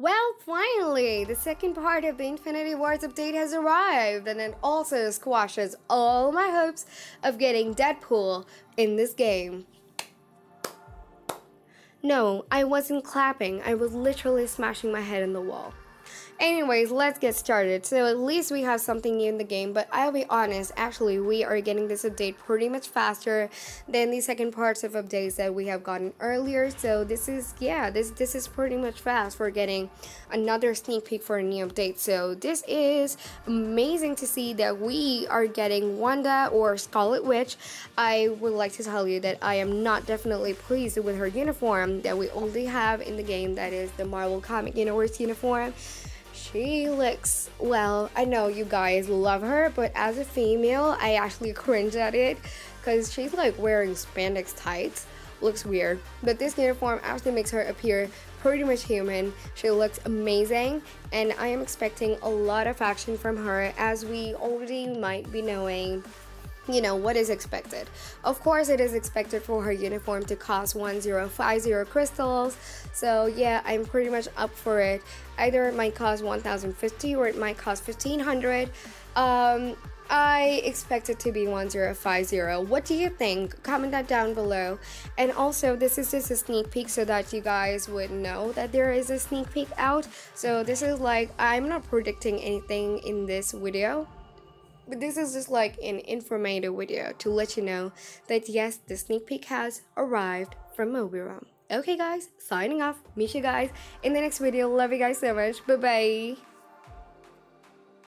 Well, finally, the second part of the Infinity Wars update has arrived, and it also squashes all my hopes of getting Deadpool in this game. No, I wasn't clapping, I was literally smashing my head in the wall. Anyways, let's get started. So at least we have something new in the game, but I'll be honest, actually we are getting this update pretty much faster than the second parts of updates that we have gotten earlier. So this is, yeah, this, this is pretty much fast. We're getting another sneak peek for a new update. So this is amazing to see that we are getting Wanda or Scarlet Witch. I would like to tell you that I am not definitely pleased with her uniform that we only have in the game that is the Marvel Comic Universe uniform. She looks, well, I know you guys love her, but as a female, I actually cringe at it because she's like wearing spandex tights. Looks weird. But this uniform actually makes her appear pretty much human. She looks amazing, and I am expecting a lot of action from her as we already might be knowing you know what is expected of course it is expected for her uniform to cost 1050 crystals so yeah i'm pretty much up for it either it might cost 1050 or it might cost 1500 um I expect it to be 1050. What do you think? Comment that down below. And also, this is just a sneak peek so that you guys would know that there is a sneak peek out. So this is like, I'm not predicting anything in this video but this is just like an informative video to let you know that yes, the sneak peek has arrived from Mobirum. Okay guys, signing off. Meet you guys in the next video. Love you guys so much. Bye bye.